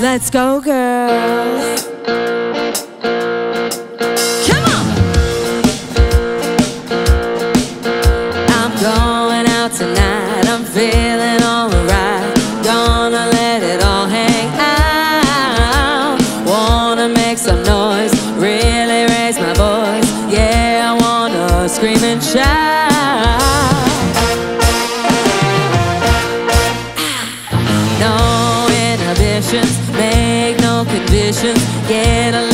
Let's go, girls. Come on. I'm going out tonight. I'm feeling alright. Gonna let it all hang out. Wanna make some noise, really raise my voice. Yeah, I wanna scream and shout. Ah. No inhibitions, Get a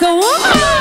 like a woman.